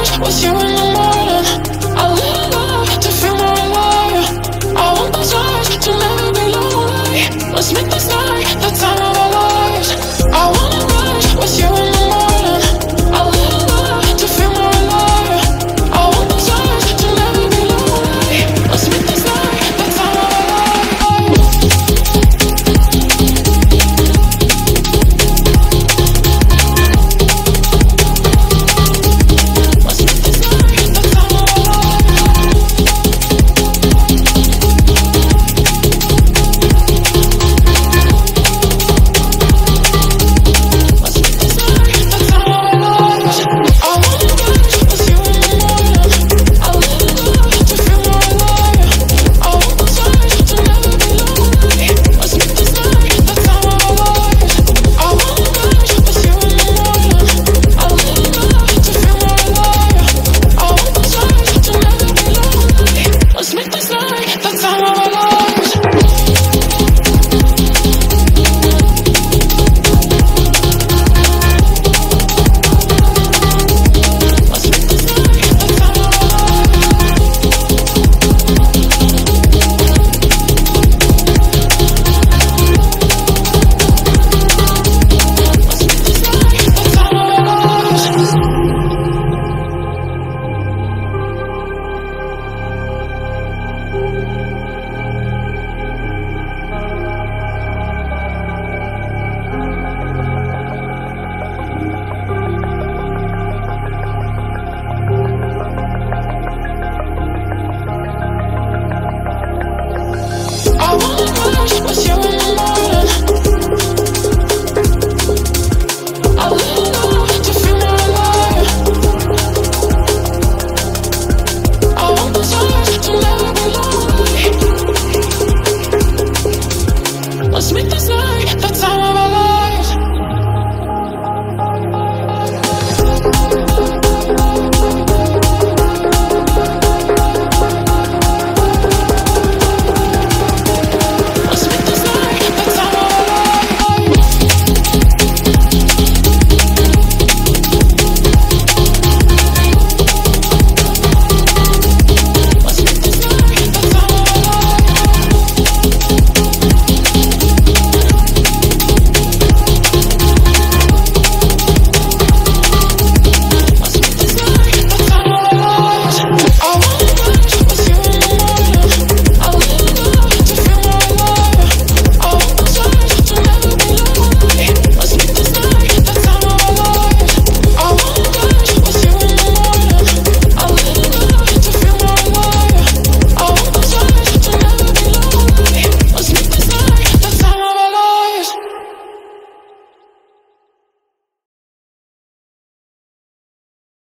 Wish you were What's your